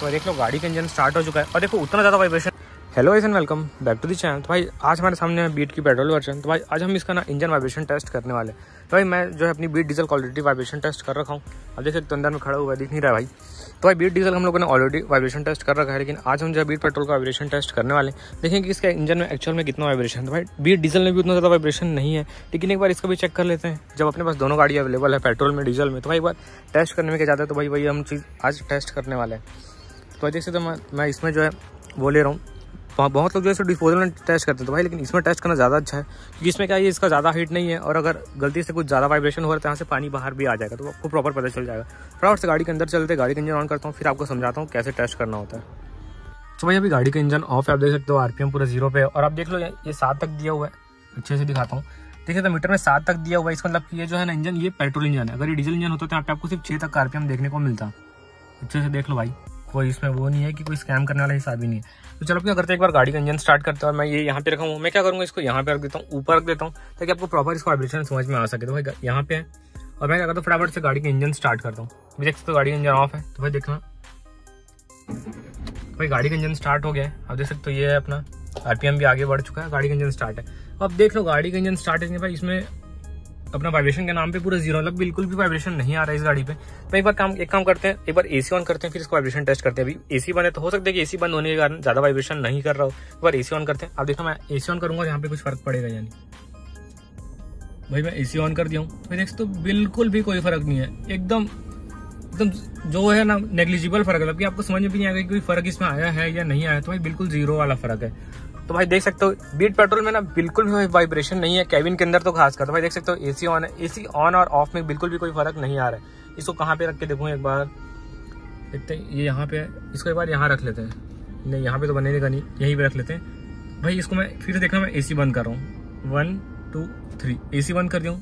तो देख लो, गाड़ी का इंजन स्टार्ट हो चुका है। और देखो, उतना ज़्यादा vibration hello and welcome back to the channel तो भाई, आज हमारे सामने है बीट की पेट्रोल वर्जन तो भाई, आज हम इसका ना इंजन वाइब्रेशन टेस्ट करने वाले तो भाई, मैं जो है अपनी Beat diesel quality vibration test कर रखा हूँ। अब देख सकते अंदर में खड़ा हुआ दिख नहीं रहा है भाई। तो भाई बीट डीजल हम लोगों ने ऑलरेडी वाइब्रेशन टेस्ट कर रखा है, लेकिन आज हम जो है बीट पेट्रोल का वाइब्रेशन टेस्ट करने वाले देखें कि इसका इंजन में एक्चुअल में कितना वाइब्रेशन है। तो भाई बीट डीजल में भी उतना ज़्यादा वाइब्रेशन नहीं है, लेकिन एक बार इसका भी चेक कर लेते हैं। जब अपने पास दोनों गाड़ी अवेलेबल है पेट्रोल में डीजल में तो भाई एक बार टेस्ट करने में क्या जाता है तो भाई वही हम चीज़ आज टेस्ट करने वाले हैं। तो देख सकते मैं मैं इसमें जो है, वो ले रहा हूँ। बहुत लोग जो है डिस्पोजल में टेस्ट करते हैं तो भाई लेकिन इसमें टेस्ट करना ज़्यादा अच्छा है, क्योंकि इसमें क्या है इसका ज़्यादा हीट नहीं है, और अगर गलती से कुछ ज़्यादा वाइब्रेशन हो रहा है तो यहाँ से पानी बाहर भी आ जाएगा तो आपको प्रॉपर पता चल जाएगा। फटाफट से गाड़ी के अंदर चलते, गाड़ी का इंजन ऑन करता हूँ, फिर आपको समझाता हूँ कैसे टेस्ट करना होता है। तो भाई अभी गाड़ी का इंजन ऑफ़ है, आप देख सकते हो आरपीएम पूरा ज़ीरो पे और आप देख लो, ये सात तक दिया हुआ है, अच्छे से दिखाता हूँ। देखिए तो मीटर में सात तक दिया हुआ है, इसका मतलब ये जो है ना इंजन ये पेट्रोल इंजन है। अगर ये डीजल इंजन होता तो यहाँ पे आपको सिर्फ़ छः तक आरपीएम देखने को मिलता। अच्छे से देख लो भाई। कोई इसमें वो नहीं है कि कोई स्कैम करने वाला हिसाब ही नहीं है। तो चलो क्या करते हैं? एक बार गाड़ी का इंजन स्टार्ट करते हैं मैं ये यहाँ पे रखा हूँ मैं क्या करूँगा? इसको यहाँ पे रख देता हूँ, ऊपर रख देता हूँ, ताकि आपको प्रॉपर इसको वाइब्रेशन समझ में आ सके। तो भाई, यहाँ पे है। और मैं क्या करता हूँ? फटाफट से गाड़ी का इंजन स्टार्ट करता हूँ। देख सकते हो गाड़ी का इंजन ऑफ़ है तो भाई देखना। भाई, गाड़ी का इंजन स्टार्ट हो गया है। अब देख सकते हो, ये है अपना। आरपीएम भी आगे बढ़ चुका है, गाड़ी का इंजन स्टार्ट है। अब देख लो, गाड़ी का इंजन स्टार्ट है भाई, इसमें अपना वाइब्रेशन के नाम पे पूरा ज़ीरो मतलब बिल्कुल भी वाइब्रेशन नहीं आ रहा है इस गाड़ी पे। तो एक बार काम, एक काम करते हैं, एक बार एसी ऑन करते हैं, फिर इसको वाइब्रेशन टेस्ट करते हैं। अभी एसी बने तो हो सकता है कि एसी बंद होने के कारण ज़्यादा वाइब्रेशन नहीं कर रहा हो। एक बार एसी ऑन करते हैं। अब देखो मैं एसी ऑन करूँगा यहाँ पे कुछ फ़र्क पड़ेगा यानी। भाई मैं एसी ऑन कर दिया हूँ। देख तो बिल्कुल भी कोई फ़र्क नहीं है। एकदम एकदम जो है ना नेग्लिजिबल फ़र्क है। मतलब आपको समझ में भी नहीं आएगा कि कोई फ़र्क इसमें आया है या नहीं आया। तो भाई बिल्कुल ज़ीरो वाला फ़र्क है। तो भाई देख सकते हो, बीट पेट्रोल में ना बिल्कुल भी वाइब्रेशन नहीं है, कैबिन के अंदर तो खास कर। तो भाई देख सकते हो एसी ऑन है एसी ऑन और ऑफ़ में बिल्कुल भी कोई फ़र्क नहीं आ रहा है। इसको कहाँ पे रख के देखूँ एक बार? देखते हैं, ये यहाँ पे है। इसको एक बार यहाँ रख लेते हैं। नहीं, यहाँ पे तो बनेगा नहीं, यहीं पे रख लेते हैं। भाई, इसको मैं फिर से देखना, मैं एसी बंद कर रहा हूँ। वन टू थ्री एसी बंद कर दिया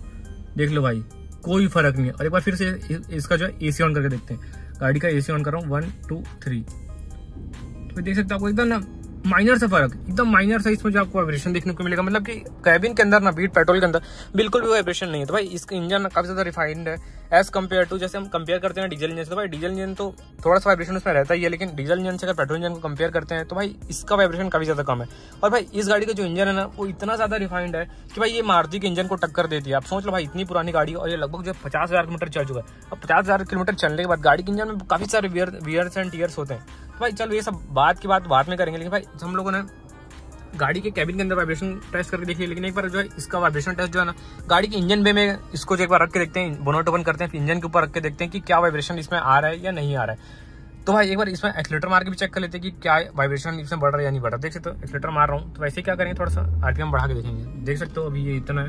देख लो भाई, कोई फ़र्क नहीं है। और एक बार फिर से इसका जो है एसी ऑन करके देखते हैं। गाड़ी का एसी ऑन कर रहा हूँ। वन टू थ्री तो देख सकते हो, आपको एकदम ना माइनर सा फ़र्क, एकदम माइनर सा इसमें जो आपको वाइब्रेशन देखने को मिलेगा। मतलब कि कैबिन के अंदर ना बीट पेट्रोल के अंदर, बिल्कुल भी वाइब्रेशन नहीं है। तो भाई, इसका इंजन काफ़ी ज़्यादा रिफाइंड है। एज कंपेयर टू जैसे हम कंपेयर करते हैं डीजल इंजन से तो भाई डीजल इंजन तो थोड़ा सा वाइब्रेशन उसमें रहता ही है, लेकिन डीजल इंजन से अगर पेट्रोल इंजन को कंपेयर करते हैं तो भाई इसका वाइब्रेशन काफ़ी ज़्यादा कम है। और भाई इस गाड़ी का जो इंजन है ना, वो इतना ज़्यादा रिफाइंड है कि भाई ये मारुति के इंजन को टक्कर देती है आप सोच लो भाई, इतनी पुरानी गाड़ी, और ये लगभग जो पचास हज़ार किलोमीटर चल चुका है। अब पचास हज़ार किलोमीटर चलने के बाद गाड़ी के इंजन में काफ़ी सारे वियर वियर्स एंड टीयर्स होते हैं। तो भाई चलो ये सब बात की बात बाद में करेंगे, लेकिन भाई हम लोगों ने गाड़ी के कैबिन के अंदर वाइब्रेशन टेस्ट करके देखिए, लेकिन एक बार जो है, इसका वाइब्रेशन टेस्ट जो है ना, गाड़ी के इंजन बे में इसको जो एक बार रख के देखते हैं बोनोट ओपन करते हैं इंजन के ऊपर रख के देखते हैं कि क्या वाइब्रेशन इसमें आ रहा है या नहीं आ रहा है। तो भाई, एक बार इसमें एक्सलेटर मार के भी चेक कर लेते हैं कि क्या वाइब्रेशन इसमें बढ़ रहा है या नहीं बढ़ रहा देख सकते हो एक्सीटर मार रहा हूँ तो वैसे क्या करेंगे, थोड़ा सा आरपीएम बढ़ा के देखेंगे। देख सकते हो, अभी ये इतना है।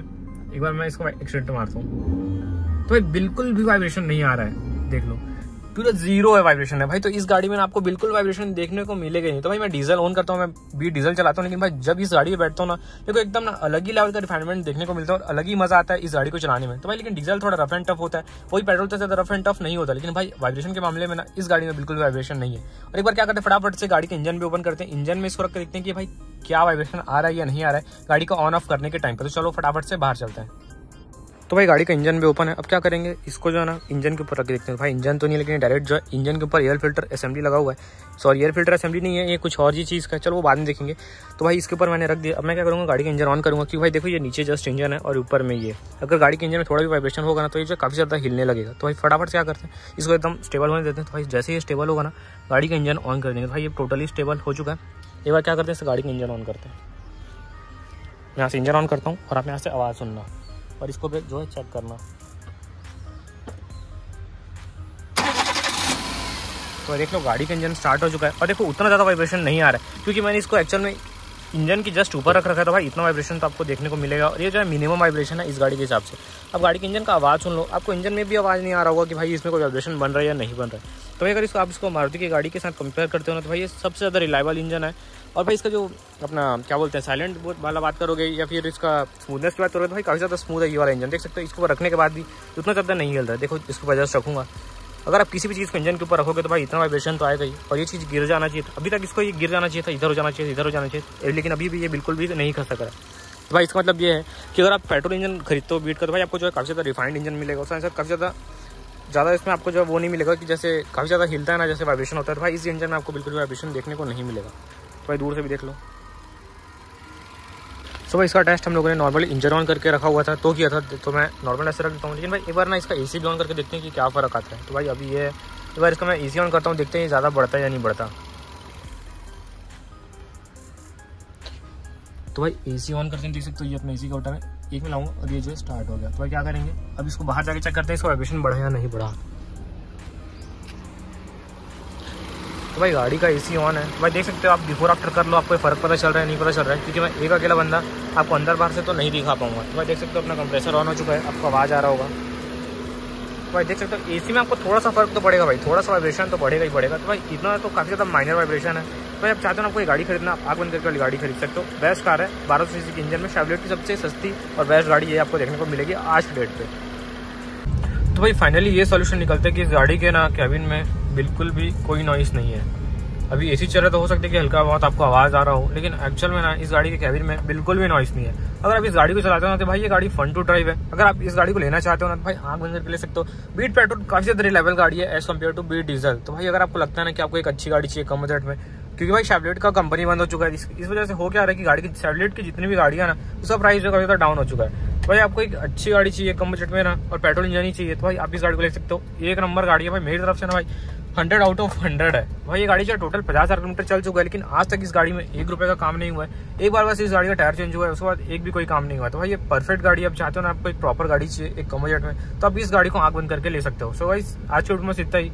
एक बार मैं इसको एक्सीटर मारता हूँ। तो भाई, बिल्कुल भी वाइब्रेशन नहीं आ रहा है, देख लो। पूरा ज़ीरो है वाइब्रेशन है। भाई तो इस गाड़ी में आपको बिल्कुल वाइब्रेशन देखने को मिलेगा नहीं। तो भाई, मैं डीजल ऑन करता हूँ, मैं भी डीजल चलाता हूँ, लेकिन भाई, जब इस गाड़ी में बैठता हूँ ना देखो एकदम ना अलग ही लेवल का रिफाइनमेंट देखने को मिलता है और अलग ही मज़ा आता है इस गाड़ी को चलाने में। तो भाई, लेकिन डीजल थोड़ा रफ एंड टफ होता है। वही पेट्रोल से ज़्यादा रफ एंड टफ नहीं होता, लेकिन भाई वाइब्रेशन के मामले में ना, इस गाड़ी में बिल्कुल वाइब्रेशन नहीं है। और एक बार क्या करते हैं, फटाफट से गाड़ी के इंजन भी ओपन करते हैं। इंजन में इसको रख देखते हैं कि भाई, क्या वाइब्रेशन आ रहा है या नहीं आ रहा है, गाड़ी को ऑन ऑफ़ करने के टाइम पर तो चलो, फटाफट से बाहर चलते हैं। तो भाई गाड़ी का इंजन भी ओपन है। अब क्या करेंगे? इसको जो है ना, इंजन के ऊपर रख देखते हैं। भाई, इंजन तो नहीं लेकिन डायरेक्ट जो है, इंजन के ऊपर एयर फ़िल्टर असेंबली लगा हुआ है। सॉरी एयर फ़िल्टर असेंबली नहीं है, ये कुछ और ही चीज़ का चलो, वो बाद में देखेंगे। तो भाई, इसके ऊपर मैंने रख दिया। अब मैं क्या करूँगा, गाड़ी का इंजन ऑन करूँगा, क्योंकि भाई देखो, ये नीचे जस्ट इंजन है और ऊपर में ये। अगर गाड़ी के इंजन में थोड़ा भी वाइब्रेशन होगा ना तो ये जो काफ़ी ज़्यादा हिलने लगेगा। तो भाई, फटाफट क्या करते हैं? इसको एकदम स्टेबल होने देते हैं। तो भाई, जैसे ही स्टेबल होगा ना, गाड़ी का इंजन ऑन कर देंगे। तो भाई, ये टोटली स्टेबल हो चुका है। एक बार क्या करते हैं, इस गाड़ी का इंजन ऑन करते हैं। यहाँ से इंजन ऑन करता हूँ और आप यहाँ से आवाज़ सुनना। और इसको जो है चेक करना। तो देख लो, गाड़ी का इंजन स्टार्ट हो चुका है। और देखो, उतना ज़्यादा वाइब्रेशन नहीं आ रहा है, क्योंकि मैंने इसको एक्चुअल में इंजन की जस्ट ऊपर रख रखा था भाई, इतना वाइब्रेशन तो आपको देखने को मिलेगा। और ये जो है मिनिमम वाइब्रेशन है इस गाड़ी के हिसाब से। अब गाड़ी के इंजन का आवाज़ सुन लो। आपको इंजन में भी आवाज़ नहीं आ रहा होगा कि भाई इसमें कोई वाइब्रेशन बन रहा है या नहीं बन रहा है। तो अगर इसको आप इसको मारुति की गाड़ी के साथ कंपेयर करते हो ना तो भाई ये सबसे ज़्यादा रिलायबल इंजन है। और भाई इसका जो अपना, क्या बोलते हैं साइलेंट वाला बात करोगे या फिर इसका स्मूथनेस की बात करोगे तो भाई काफ़ी ज़्यादा स्मूथ है ये वाला इंजन। देख सकते हो, इसको रखने के बाद भी उतना ज़्यादा नहीं हिल रहा है। देखो, इसको वजह से रखूँगा। अगर आप किसी भी चीज़ को इंजन के ऊपर रखोगे तो भाई इतना वाइब्रेशन तो आएगा ही। और ये चीज़ गिर जाना चाहिए अभी तक इसको ये गिर जाना चाहिए था, इधर हो जाना चाहिए, इधर हो जाना चाहिए लेकिन अभी भी ये बिल्कुल भी नहीं खसक रहा तो भाई इसका मतलब ये है कि अगर आप पेट्रोल इंजन खरीदते हो बीट कर तो भाई आपको जो है काफ़ी ज़्यादा रिफाइंड इंजन मिलेगा। साथ काफ़ी ज़्यादा ज़्यादा इसमें आपको जो वो नहीं मिलेगा कि जैसे काफ़ी ज़्यादा हिलता है ना, जैसे वाइब्रेशन होता है तो भाई इस इंजन में आपको बिल्कुल वाइब्रेशन देखने को नहीं मिलेगा। तो भाई दूर से भी देख लो। सो भाई, इसका टेस्ट हम लोगों ने नॉर्मली इंजन ऑन करके रखा हुआ था तो किया था तो मैं नॉर्मल ऐसे रख देता हूँ। लेकिन भाई, एक बार ना इसका ए भी ऑन करके देखते हैं कि क्या फ़र्क आता है। तो भाई, अभी ये, एक बार इसका मैं एसी ऑन करता हूँ, देखते हैं ज़्यादा बढ़ता है या नहीं बढ़ता। तो भाई एसी ऑन करते हैं, देख सकते हो, ये अपना ए का बटन है। एक में और ये जो स्टार्ट हो गया। तो भाई, क्या करेंगे? अब इसको बाहर जाके चेक करते हैं, इसका वाइब्रेशन बढ़ा या नहीं बढ़ा। तो भाई गाड़ी का एसी ऑन है। भाई देख सकते हो आप बिफोर आफ्टर कर लो, आपको फ़र्क पता चल रहा है, नहीं पता चल रहा है, क्योंकि मैं एक अकेला बंदा, आपको अंदर बाहर से तो नहीं दिखा पाऊँगा। तो भाई देख सकते हो अपना कंप्रेसर ऑन हो चुका है, आपको आवाज़ आ रहा होगा। तो भाई देख सकते हो एसी में आपको थोड़ा सा फ़र्क तो पड़ेगा भाई, थोड़ा सा वाइब्रेशन तो बढ़ेगा ही पड़ेगा। तो भाई इतना तो काफ़ी ज़्यादा माइनर वाइब्रेशन है। तो भाई आप चाहते हो ना कोई गाड़ी खरीदना, आप बंद करके वाली गाड़ी खरीद सकते हो। बेस्ट कार है, बारह सौ सी के इंजन में शेवलेट की सबसे सस्ती और बेस्ट गाड़ी ये आपको देखने को मिलेगी आज की डेट पर तो भाई फाइनली ये सोल्यूशन निकलता है कि इस गाड़ी के ना कैबिन में बिल्कुल भी कोई नॉइस नहीं है। अभी एसी चल रहा तो हो सकता है कि हल्का बहुत आपको आवाज़ आ रहा हो, लेकिन एक्चुअल में ना, इस गाड़ी के कैबिन में बिल्कुल भी नॉइस नहीं है। अगर आप इस गाड़ी को चलाते हो ना तो भाई ये गाड़ी फन टू ड्राइव है। अगर आप इस गाड़ी को लेना चाहते हो ना तो भाई आँख बंद करके ले सकते हो। बीट पेट्रोल काफ़ी ज़्यादा लेवल गाड़ी है as compare to Beat diesel तो भाई अगर आपको लगता है ना कि आपको एक अच्छी गाड़ी चाहिए कम बजट में, क्योंकि भाई शेवलेट का कंपनी बंद हो चुका है। इस वजह से हो क्या रहा है कि गाड़ी की शेवलेट की जितनी भी गाड़ियाँ ना, उसका प्राइस जो काफ़ी ज़्यादा डाउन हो चुका है। भाई आपको एक अच्छी गाड़ी चाहिए कम बजट में ना, और पेट्रोल इंजन ही चाहिए तो भाई आप इस गाड़ी को ले सकते हो। एक नंबर गाड़ी है भाई मेरी तरफ़ से ना भाई। हंड्रेड आउट ऑफ़ हंड्रेड है। भाई, ये गाड़ी जो टोटल पचास हज़ार किलोमीटर चल चुका है, लेकिन आज तक इस गाड़ी में एक रुपए का काम नहीं हुआ है। एक बार बस इस गाड़ी का टायर चेंज हुआ है, उसके बाद एक भी कोई काम नहीं हुआ तो भाई, ये परफेक्ट गाड़ी आप चाहते हो ना आपको एक प्रॉपर गाड़ी चाहिए, एक कम बजट में तो आप इस गाड़ी को आँख बंद करके ले सकते हो। सो भाई आज के वीडियो में इतना ही।